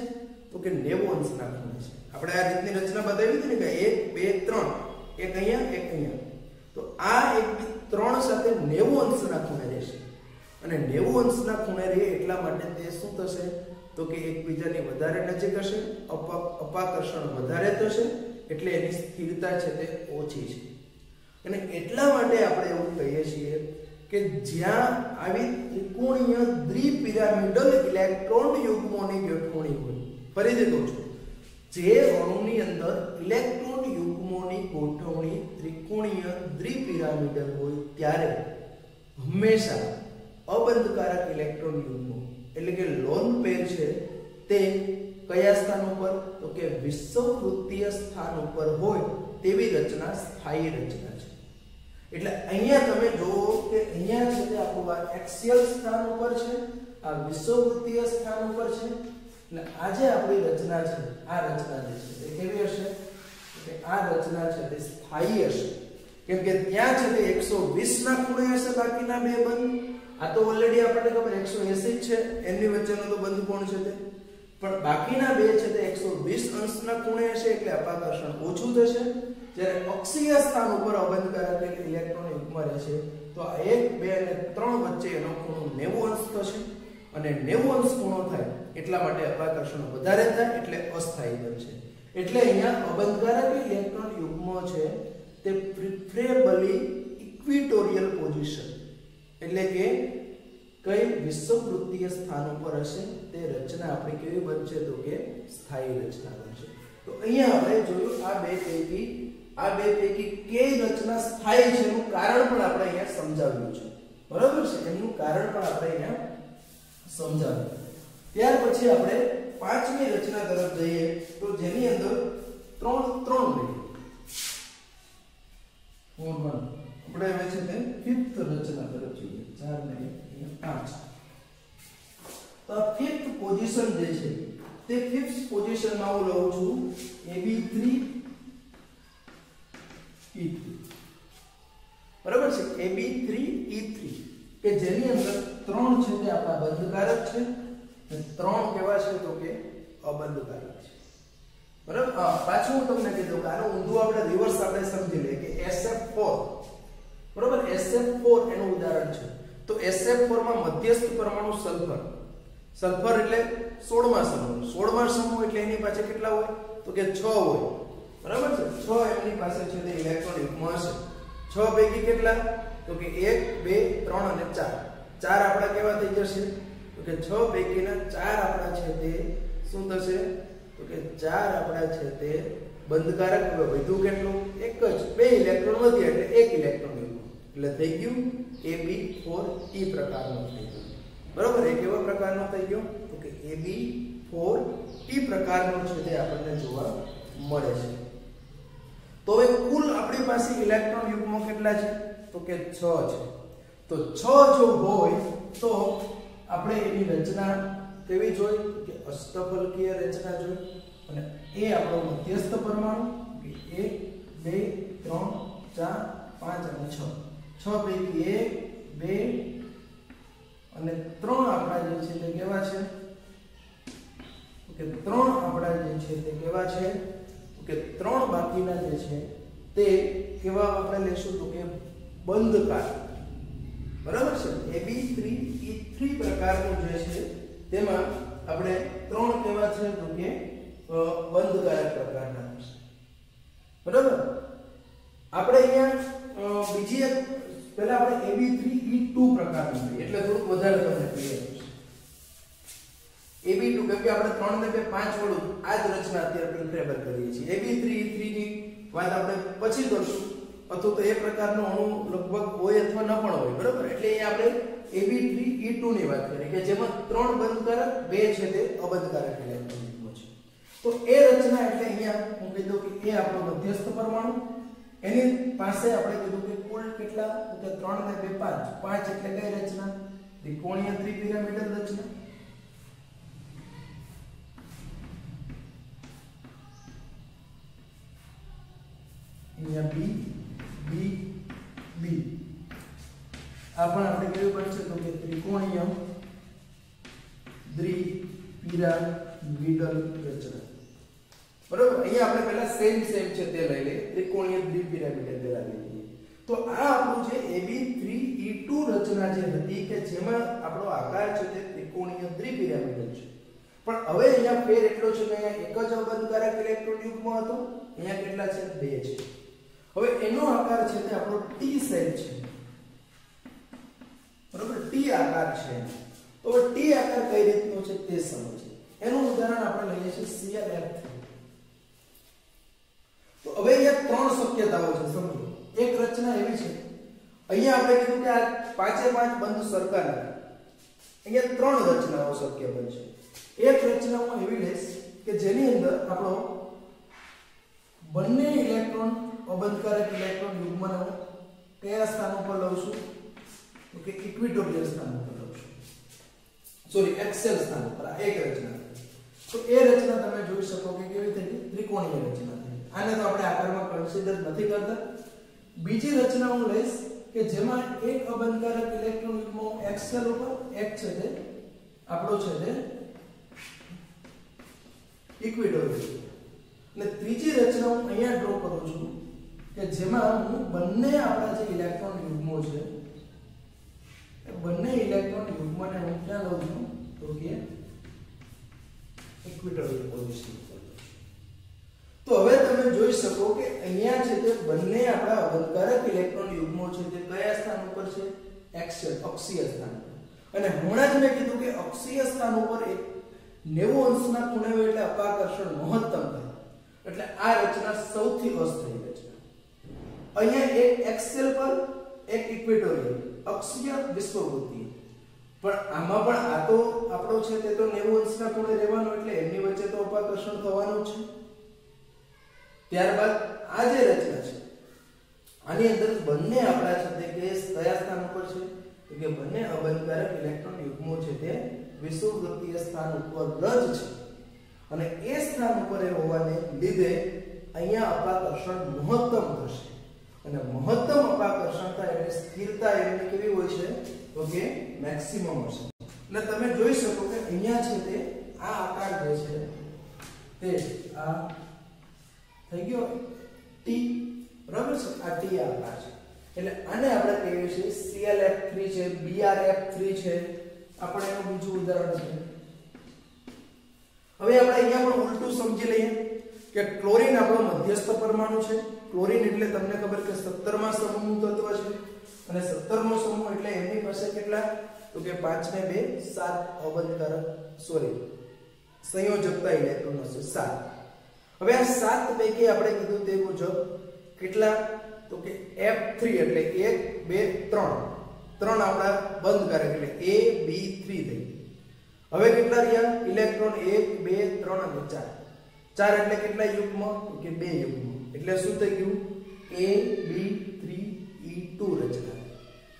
તો કે 90 અંશના ખૂણે છે. આપણે આ રીતની રચના બતાવી હતી ને કે 1 2 3 એક અહીંયા એક અહીંયા. તો આ એક ત્રણ સાથે 90 અંશના ખૂણે રહેશે. અને 90 અંશના ખૂણે રહે એટલા માટે તે શું થશે? તો કે એકબીજાની વધારે નજીક હશે અપાકર્ષણ વધારે થશે, એટલે એની સ્થિરતા છે તે ઓછી છે. અને એટલા માટે આપણે એવું કહીએ છીએ કે જ્યાં આવી ત્રિકોણીય દ્વિપિરામિડલ ઇલેક્ટ્રોન યુગ્મોની ગોઠવણી હોય. ફરીથી કહું છું, જે અણુની અંદર ઇલેક્ટ્રોન યુગ્મોની ગોઠવણી ત્રિકોણીય દ્વિપિરામિડલ હોય ત્યારે હંમેશા અબંધકારક ઇલેક્ટ્રોન યુગ્મો, એટલે કે લોન પેર છે, તે કયા સ્થાન ઉપર? તો કે વિષુવવૃત્તીય સ્થાન ઉપર હોય તેવી રચના, સ્થાયી રચના. એટલે અહીંયા તમે જુઓ કે અહીંયા છે તે આપણું આ એક્સિયલ સ્થાન ઉપર છે, આ વિષુવવૃત્તીય સ્થાન ઉપર છે એટલે આ જે આપણી રચના છે, આ રચના જે છે, તે કેવી હશે? કે આ રચના છે તે સ્થાયી હશે. કેમ કે ત્યાં છે તે 120 ના ખૂણે હશે, બાકીના બે બંધ. આ તો ઓલરેડી આપણને ખબર 180 જ છે, એમની વચ્ચેનો તો બંધ કોણ છે તે? પણ બાકીના બે છે તે 120 અંશના ખૂણે હશે, એટલે અપાકર્ષણ ઓછું થશે. જ્યારે અક્ષીય સ્થાન ઉપર અબંધકારક ઇલેક્ટ્રોન યુગ્મ રહેશે, તો આ 1 2 અને 3 વચ્ચે એનો ખૂણો 90 અંશ થશે. અને 90 અંશ ખૂણો થાય એટલા માટે અપાકર્ષણ વધારે થાય એટલે અસ્થાયી બનશે. એટલે અહીંયા અબંધકારક ઇલેક્ટ્રોન યુગ્મ છે તે પ્રિફરેબલી ઇક્વિટોરિયલ પોઝિશન એટલે કે કઈ વિષુવવૃત્તીય સ્થાન ઉપર હશે તે રચના આપણી કેવી બનશે તો કે સ્થાયી રચના બનશે. તો અહીંયા આપણે જોયું આ બે પૈકી આ બે પૈકી કઈ રચના સ્થાયી છે એનું કારણ પણ આપણે અહીંયા સમજાવ્યું છે. બરાબર છે? એનું કારણ પણ આપણે અહીંયા સમજાવ્યું. ત્યાર પછી આપણે પાંચમી રચના તરફ જઈએ તો જેની અંદર ત્રણ ત્રણ મિનિટ આપણે હવે છે તે ફિફ્થ રચના તરફ જોઈએ. ચાર નહીં પાંચ. તો ફિફ્થ પોઝિશન જે છે, તે ફિફ્થ પોઝિશનમાં હું લઉં છું AB3 E3 બરાબર છે? AB3 E3 કે જેની અંદર ત્રણ છે તે આપણા બંધકારક છે ત્રણ કેવા છે તો કે અબંધકારક છે. બરાબર? પાછું હું તમને કીધું કે આનું ઊંધું આપણે રિવર્સ આપણે સમજી લઈએ કે SF4 બરોબર? SF4 એનું ઉદાહરણ છે. તો SF4 માં મધ્યસ્થ પરમાણુ સલ્ફર. સલ્ફર એટલે 16મા સમૂહ. 16મા સમૂહ એટલે એની પાસે કેટલા હોય? તો કે 6 હોય. બરાબર છે? 6 એમની પાસે છે તે ઇલેક્ટ્રોન યુગ્મ હશે 6 પૈકી કેટલા? તો કે 1 2 3 અને 4 ચાર આપણા કેવા થઈ જશે? તો કે 6 પૈકીના ચાર આપણા છે તે શું થશે? તો કે ચાર આપણા છે તે બંધકારક હવે વધ્યું કેટલું? એક જ. બે ઇલેક્ટ્રોન વધ્યા એટલે એક ઇલેક્ટ્રોન યુગ્મ એટલે થઈ ગયું Ab4E પ્રકારનું થઈ ગયું. બરાબર? એ કેવા પ્રકારનો થઈ ગયો. તો કે Ab4E પ્રકારનો છે તે આપણને જોવા મળે છે. તો હવે કુલ આપણી પાસે ઇલેક્ટ્રોન યુગ્મો કેટલા છે? તો કે 6 છે. તો 6 જો હોય, તો આપણે એની રચના કેવી જોઈ? કે અષ્ટફલકીય રચના જોઈ. અને એ આપણો મધ્યસ્થ પરમાણુ, કે 1 2 3 4 5 અને 6 6 પૈકી 1 2 અને 3 આપણા જે છે તે કેવા છે? કે 3 આપણા જે છે તે કેવા છે? કે ત્રણ બાકીના જે છે, તે કેવા આપણે લેશું તો કે બંધકાર બરાબર છે? AB3E3 પ્રકારનું જે છે, તેમાં આપણે ત્રણ કેવા છે તો કે બંધકારક પ્રકારના છે. બરાબર? આપણે અહીંયા બીજી એક, પહેલા આપણે AB3E2 પ્રકારનું એટલે થોડુંક વધારે તમને ક્લિયર થશે AB2 કેમ કે આપણે 3 ને 2 5 વડું આ જ રચના અત્યારે પ્રિફરેબલ કરીએ છીએ. AB3E3 ની વાત આપણે પછી કરશું. અથવા તો એ પ્રકારનો અણુ લગભગ હોય અથવા ન પણ હોય, બરાબર? એટલે અહીં આપણે AB3E2 ની વાત કરીએ કે જેમાં ત્રણ બંધકારક, બે છે તે અબંધકારક ઇલેક્ટ્રોન છે. તો એ રચના એટલે અહીંયા હું દઉં કે એ આપણો મધ્યસ્થ પરમાણુ. એની પાસે આપણે કીધું કે કુલ કેટલા? તો કે 3 ને 2 5 5 એટલે કઈ રચના? ત્રિકોણીય ત્રિપિરામિડલ રચના. અહીંયા બી બી બી. આ પણ આપણે કેવું બનશે તો કે ત્રિકોણીય દ્વિપિરામિડલ રચના બરોબર? અહીંયા આપણે પહેલા સેમ સેમ છે તે લઈ લઈએ. ત્રિકોણીય દ્વિપિરામિડલ ધરાવી લઈએ. તો આ આપણું છે AB3E2 રચના જે હતી કે જેમાં આપણો આકાર છે તે ત્રિકોણીય દ્વિપિરામિડલ છે. પણ હવે અહીંયા ફેર એટલો છે કે અહીંયા એક જ અવબંધકારક ઇલેક્ટ્રોન યુગ્મ હતો. અહીંયા કેટલા છે? બે છે. હવે એનો આકાર છે તે આપણો ટી સેલ છે. બરોબર? ટી આકાર છે. તો ટી આકાર કઈ રીતનો છે તે સમજીએ. એનું ઉદાહરણ આપણે લઈએ છીએ ClF3 તો હવે અહીંયા ત્રણ શક્યતાઓ છે, સમજો. એક રચના એવી છે. અહીંયા આપણે કીધું કે આ પાંચે પાંચ બંધ સરકાર અહીંયા ત્રણ રચનાઓ શક્ય બનશે એક રચના હું એવી લઈશ કે જેની અંદર આપણો બંને ઇલેક્ટ્રોન અબંધકારક ઇલેક્ટ્રોન યુગ્મને હું કયા સ્થાન ઉપર લઉં છું? તો કે ઇક્વિટોરિયલ સ્થાન ઉપર લઉં છું. સોરી એક્સેલ સ્થાન ઉપર. આ એક રચના તો એ રચના તમે જોઈ શકો કે કેવી થઈ ત્રિકોણીય રચના થઈ આને તો આપણે આકારમાં કન્સિડર નથી કરતા. બીજી રચના હું લઈશ કે જેમાં એક અબંધકારક ઇલેક્ટ્રોન યુગ્મ એક્સેલ ઉપર, એક છે તે આપણો છે તે ઇક્વિટોરિયલ અને ત્રીજી રચના હું અહીંયા ડ્રો કરું છું. કે જેમાં બંને આપણા જે ઇલેક્ટ્રોન યુગ્મો છે, એ બંને ઇલેક્ટ્રોન યુગ્મને હું ક્યાં લઉં છું? તો કે ઇક્વિટોરિયલ પોઝિશન તો હવે તમે જોઈ શકો કે અહીંયા છે તે બંને આપણા અબંધકારક ઇલેક્ટ્રોન યુગ્મો છે, તે કયા સ્થાન ઉપર છે? એક્સિયલ અક્ષીય સ્થાન અને હમણાં જ મેં કીધું કે અક્ષીય સ્થાન ઉપર એક 90 અંશના ખૂણે એટલે અપાકર્ષણ મહત્તમ થાય. એટલે આ રચના સૌથી રચના અહીંયા એક એક્સેલ પર એક ઇક્વેટોરિયલ અક્ષીય વિશ્વવૃત્તીય પણ આમાં પણ આ તો આપણો છે તે તો 90 અંશના કોણે રહેવાનો એટલે એમની વચ્ચે તો અપાકર્ષણ થવાનું છે. ત્યારબાદ આ જે રચના છે, આની અંદર બંને આપણા છે તે કે કયા સ્થાન ઉપર છે? તો કે બંને અબંધકારક ઇલેક્ટ્રોન યુગ્મો છે તે વિષુવવૃત્તીય સ્થાન ઉપર જ છે. અને એ સ્થાન ઉપર એ હોવાને લીધે અહીંયા અપાકર્ષણ મહત્તમ થશે. અને મહત્તમ અપાકર્ષણતા એટલે સ્થિરતા એની કેવી હોય છે? તો કે મેક્સિમમ હશે એટલે તમે જોઈ શકો કે અહીંયા છે તે આ આકાર જે છે તે આ થઈ ગયો ટી બરાબર છે? આ ટી આકાર છે. એટલે આને આપણે કહીએ છીએ ClF3 છે BrF3 છે. આપણે એનું બીજું ઉદાહરણ છે હવે આપણે અહીંયા પણ ઉલટું સમજી લઈએ કે ક્લોરીન આપણો મધ્યસ્થ પરમાણુ છે. ક્લોરીન એટલે તમને ખબર કે 17 માં સમૂહનું તત્વ છે. અને 17 મો સમૂહ એટલે એમની પાસે કેટલા? તો કે 5 ને 2 7 અબંધકારક સોરી સંયોજકતા ઇલેક્ટ્રોન હશે 7 હવે આ 7 પૈકી આપણે કીધું તે મુજબ કેટલા? તો કે F3 એટલે 1 2 3 ત્રણ આપણા બંધકારક એટલે A, B 3 થઈ હવે કેટલા રહ્યા? ઇલેક્ટ્રોન 1 2 3 અને 4 ચાર એટલે કેટલા યુગ્મ? કે બે યુગ્મ. એટલે શું થઈ ગયું? A, B 3 E2 રચના.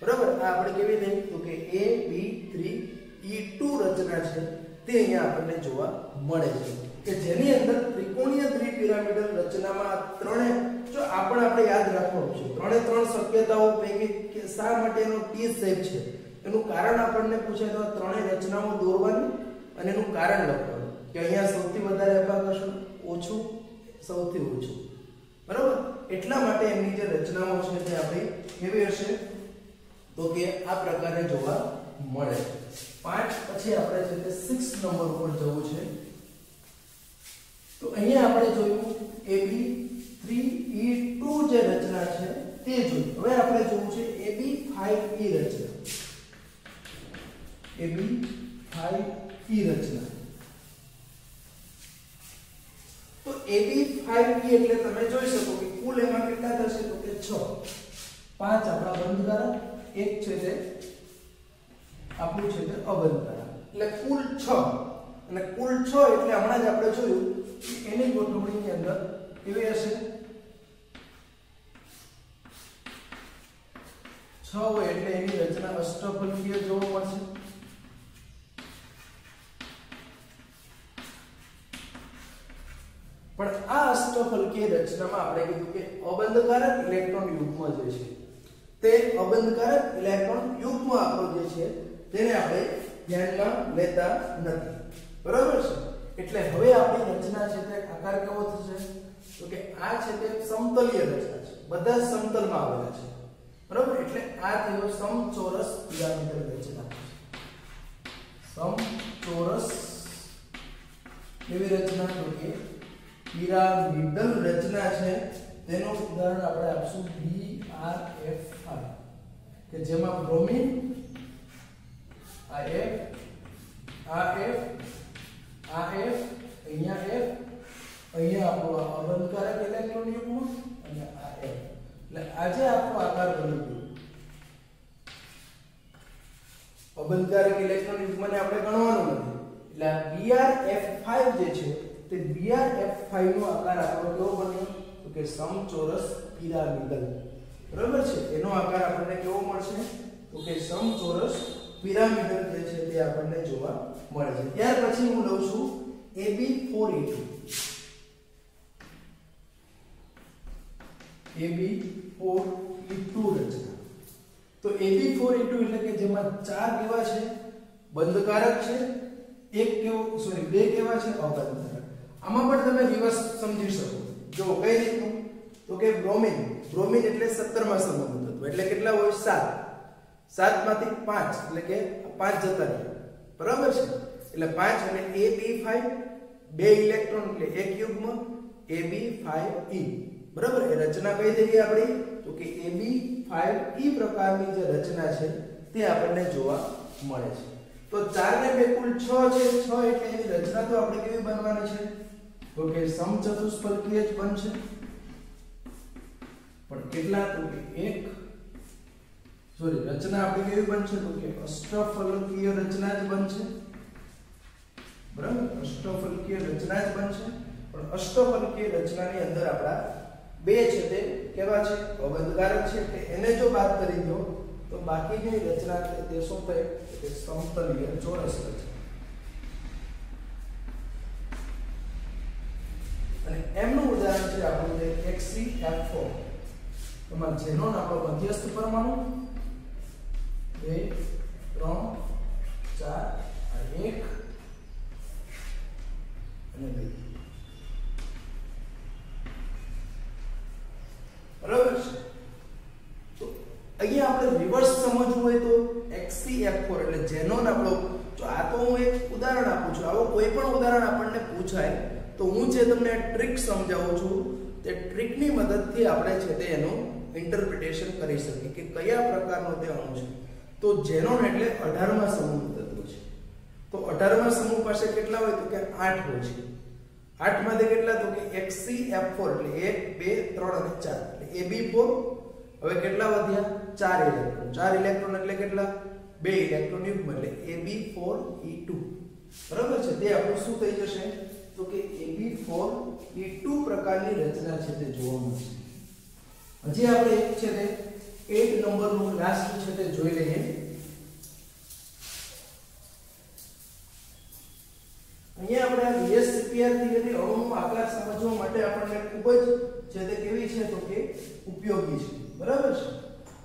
બરાબર? આ આપણે કેવી થઈ તો કે A, B 3 E2 રચના છે. તે અહીંયા આપણને જોવા મળે છે. કે જેની અંદર ત્રિકોણીય દ્વિપિરામિડલ રચનામાં ત્રણે, જો આપણે આપણે યાદ રાખવાનું છે, ત્રણે ત્રણ શક્યતાઓ પૈકી કે શા માટે એનો ટી શેપ છે? એનું કારણ આપણને પૂછે તો ત્રણેય રચનાઓ દોરવાની અને એનું કારણ લખવાનું. કે અહીંયા સૌથી વધારે અપાકર્ષણ ઓછું, સૌથી ઓછું. બરાબર? એટલા માટે એમની જે રચનાઓ છે તે આપણી કેવી હશે? તો કે આ પ્રકારે જોવા મળે. પાંચ પછી આપણે છે તે સિક્સ નંબર ઉપર જવું છે. તો અહીંયા આપણે જોયું AB3E2 જે રચના છે તે જોયું હવે આપણે જોવું છે AB5E રચના. AB5E રચના. તો AB5E એટલે તમે જોઈ શકો કે કુલ એમાં કેટલા થશે? તો કે 6 પાંચ આપણા બંધકારક, એક છે તે આપણું છે તે અબંધકારક. એટલે કુલ 6 અને કુલ 6 એટલે હમણાં જ આપણે જોયું કે એની ગોઠવણીની અંદર કેવી હશે? 6 હોય એટલે એની રચના અષ્ટફલકીય જોવા મળશે. પણ આ અષ્ટફલકીય રચનામાં આપણે કીધું કે અબંધકારક ઇલેક્ટ્રોન યુગ્મ જે છે, તે અબંધકારક ઇલેક્ટ્રોન યુગ્મ આપણો જે છે, તેને આપણે ધ્યાનમાં લેતા નથી. બરાબર છે? એટલે હવે આપણી રચના છે તે આકાર કેવો થશે? તો કે આ છે તે સમતલીય રચના છે. બધા સમતલમાં આવેલા છે. બરાબર? એટલે આ થયો સમચોરસ પિરામિડલ રચના. સમચોરસ એવી રચના તો કે પિરામિડલ રચના છે, તેનું ઉદાહરણ આપણે આપશું BRF5 કે જેમાં બ્રોમિન આ એફ આ એફ આ એફ અહીંયા એફ અહીંયા આપણો અબંધકારક ઇલેક્ટ્રોન યુગ્મ અને આ એફ એટલે આજે આપણો આકાર બની ગયો અબંધકારક ઇલેક્ટ્રોન યુગ્મને આપણે ગણવાનું નથી. એટલે આ BRF5 જે છે તે BRF5 નો આકાર આપણો કેવો બન્યો તો કે સમચોરસ પિરામિડલ. બરાબર છે? એનો આકાર આપણને કેવો મળશે? તો કે સમચોરસ પિરામિડલ જે છે તે આપણને જોવા મળે છે. ત્યાર પછી હું લઉં છું AB4E2 AB4E2 રચના. તો AB4E2 એટલે કે જેમાં ચાર કેવા છે? બંધકારક છે, એક કેવો સોરી બે કેવા છે? અબંધકારક આમાં પણ તમે રિવર્સ સમજી શકો. જો કઈ રીતનું? તો કે બ્રોમિન. બ્રોમિન એટલે 17 માં સમૂહનું તત્વ. એટલે કેટલા હોય? 7 7 માંથી 5 એટલે કે 5 જતા રહે. બરાબર છે? એટલે 5 અને AB5 બે ઇલેક્ટ્રોન એટલે એક યુગ્મ AB5E બરાબર? એ રચના કઈ થઈ આપણી? તો કે AB5E પ્રકારની જે રચના છે, તે આપણને જોવા મળે છે. તો 4 ને 2 કુલ 6 છે. 6 એટલે એની રચના તો આપણે કેવી બનવાની છે? તો કે સમચતુષ્ફલકીય જ બનશે. પણ કેટલા? તો કે એક. સોરી રચના આપણી કેવી બનશે? તો કે અષ્ટફલકીય રચના જ બનશે. બરાબર? અષ્ટફલકીય રચના જ બનશે. પણ અષ્ટફલકીય રચનાની અંદર આપણા બે છે તે કેવા છે? અબંધકારક છે. કે એને જો બાદ કરી દો, તો બાકીની રચના દેશો શું થાય કે સમતલીય ચોરસ રચના અને એમનું ઉદાહરણ છે આપણું જે HCl4 એમાં ઝેનોન આપણો મધ્યસ્થ પરમાણુ 2 3 4 1 અને 2 બરાબર છે? તો અહીંયા આપણે રિવર્સ સમજવું હોય તો XCF4 એટલે ઝેનોન આપણો જો આ તો હું એક ઉદાહરણ આપું છું. આવો કોઈ પણ ઉદાહરણ આપણને પૂછાય તો હું જે તમને ટ્રિક સમજાવું છું, તે ટ્રિકની મદદથી આપણે છે તે એનું ઇન્ટરપ્રિટેશન કરી શકીએ કે કયા પ્રકારનો તે અણુ છે. તો જેનોન એટલે અઢારમા સમૂહ તત્વ છે. તો 18મા સમૂહ પાસે કેટલા હોય તો કે આઠ હોય છે. આઠમાંથી કેટલા તો કે એક્સસી એફ ફોર એટલે 1 2 3 અને ચાર. એટલે AB4 હવે કેટલા વધ્યા? ચાર ઇલેક્ટ્રોન ચાર ઇલેક્ટ્રોન એટલે કેટલા? બે ઇલેક્ટ્રોન યુગ્મ, એટલે Ab4E2 બરાબર છે? તે આપણું શું થઈ જશે? તો કે Ab4E2 પ્રકારની રચના છે તે જોવા મળશે હજી આપણે એક છે તે 8 નંબરનું લાસ્ટ છે તે જોઈ લઈએ. અહીંયા આપણે VSCPR થિયરી અણુનો આકાર સમજવા માટે આપણને ખૂબ જ છે તે કેવી છે તો કે ઉપયોગી છે. બરાબર છે?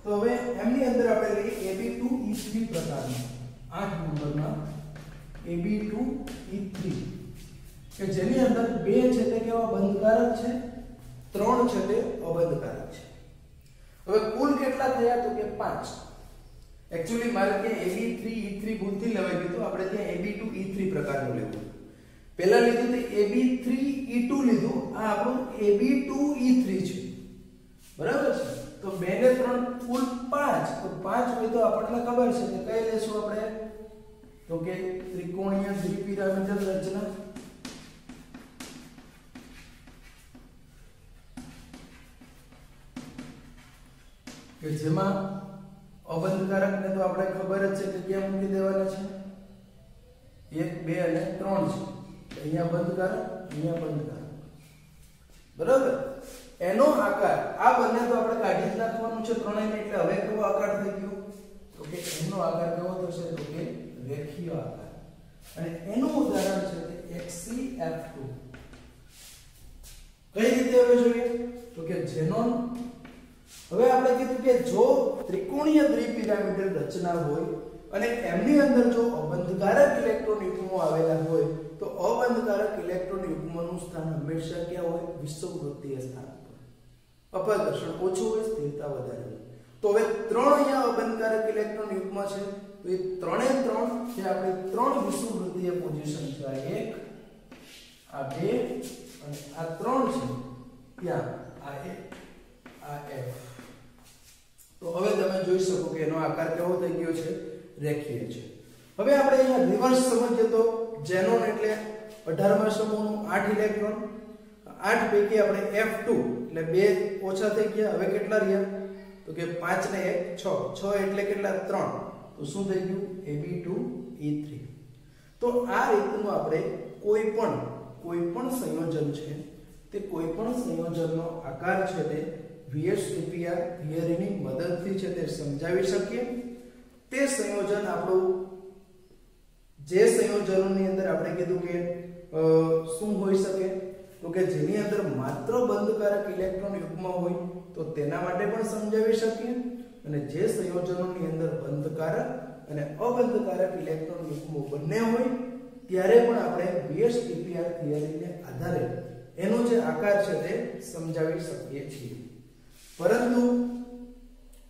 તો હવે એમની અંદર આપણે લઈએ Ab2E3 પ્રકારનો. 8 નંબરના Ab2E3 કે જેની અંદર બે છે તે કેવા બંધકારક છે? ત્રણ છે તે અબંધકારક છે. હવે કુલ કેટલા થયા? તો કે પાંચ. એકચ્યુઅલી મારે ત્યાં Ab3E3 ભૂલથી લેવાઈ ગયું આપણે ત્યાં Ab2E3 પ્રકારનું લેવું પહેલા લીધું તે Ab3E2 લીધું. આ આપણું Ab2E3 છે. બરાબર છે? તો બે ને ત્રણ કુલ પાંચ. તો પાંચ હોય તો આપણને ખબર છે કે કઈ લેશું આપણે? તો કે ત્રિકોણીય દ્વિપિરામિડલ રચના. કે જેમાં અબંધકારક ને તો આપણે ખબર જ છે કે ક્યાં મૂકી દેવાના છે? 1 2 અને 3 છે. અહીંયા બંધકારક અહીંયા બંધકારક. બરાબર? એનો આકાર, આ બંને તો આપણે કાઢી જ નાખવાનું છે ત્રણેયને, એટલે હવે કેવો આકાર થઈ ગયો? તો કે એનો આકાર કેવો થશે? તો કે રેખીય આકાર. અને એનું ઉદાહરણ છે કે XCF2 કઈ રીતે હવે જોઈએ? તો કે ઝેનોન હવે આપણે કીધું કે જો ત્રિકોણીય દ્વિપિરામિડલ રચના હોય અને એમની અંદર જો અબંધકારક ઇલેક્ટ્રોન યુગ્મો આવેલા હોય, તો અબંધકારક ઇલેક્ટ્રોન યુગ્મનું સ્થાન હંમેશા ક્યાં હોય? વિષુવવૃત્તીય સ્થાન પર. અપઘર્ષણ ઓછું હોય, સ્થિરતા વધારે હોય. તો હવે ત્રણ અહીંયા અબંધકારક ઇલેક્ટ્રોન યુગ્મ છે. તો એ ત્રણે ત્રણ જે આપણે ત્રણ વિષુવવૃત્તીય પોઝિશન છે આ એક, આ બે અને આ ત્રણ છે. ત્યાં આ એક, આ એફ તો હવે તમે જોઈ શકો કે એનો આકાર કેવો થઈ ગયો છે, રેખીય છે. હવે આપણે અહીંયા રિવર્સ સમજીએ તો ઝેનોન એટલે 18મા સમૂહનું 8 ઇલેક્ટ્રોન 8 પૈકી આપણે F2 એટલે બે ઓછા થઈ ગયા, હવે કેટલા રહ્યા? તો કે 5 ને 1 6 6 એટલે કેટલા? 3 તો શું થઈ ગયું? Ab2E3 તો આ રીતનું આપણે કોઈ પણ કોઈ પણ સંયોજન છે તે કોઈ પણ સંયોજનનો આકાર છે તે VSEPR થિયરીની મદદથી છે તે સમજાવી શકીએ. તે સંયોજન આપણું, જે સંયોજનોની અંદર આપણે કીધું કે શું હોઈ શકે? તો કે જેની અંદર માત્ર બંધકારક ઇલેક્ટ્રોન યુગ્મ હોય, તો તેના માટે પણ સમજાવી શકીએ. અને જે સંયોજનોની અંદર બંધકારક અને અબંધકારક ઇલેક્ટ્રોન યુગ્મો બંને હોય, ત્યારે પણ આપણે VSEPR થિયરીને આધારે એનો જે આકાર છે તે સમજાવી શકીએ છીએ. પરંતુ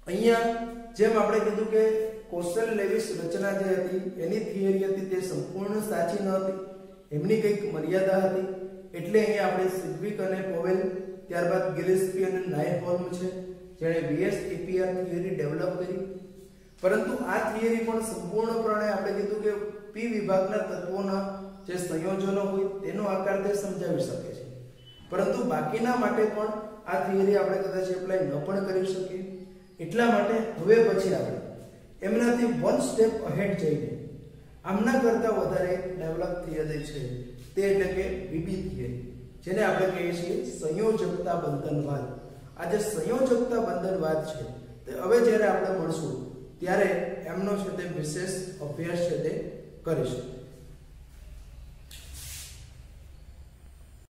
અહીંયા જેમ આપણે કીધું કે કોસ્ટલ લેવિસ રચના જે હતી, એની થિયરી હતી, તે સંપૂર્ણ સાચી ન હતી. એમની કંઈક મર્યાદા હતી. એટલે અહીંયા આપણે સિડવિક અને પોવેલ, ત્યારબાદ ગિલિસ્પી અને નાયફોર્મ છે, જેણે વીએસ એપીઆર થિયરી ડેવલપ કરી. પરંતુ આ થિયરી પણ સંપૂર્ણપણે આપણે કીધું કે પી વિભાગના તત્વોના જે સંયોજનો હોય, તેનો આકાર તે સમજાવી શકે છે. પરંતુ બાકીના માટે પણ આ થિયરી આપણે કદાચ એપ્લાય ન પણ કરી શકીએ. એટલા માટે હવે પછી આપણે એમનાથી વન સ્ટેપ અહેડ જઈને આમના કરતા વધારે ડેવલપ થિયરી છે તે એટલે કે બીબી થિયરી જેને આપણે કહીએ છીએ સંયોજકતા બંધનવાદ આ જે સંયોજકતા બંધનવાદ છે તે હવે જ્યારે આપણે મળશું ત્યારે એમનો છે તે વિશેષ અભ્યાસ છે તે કરીશું.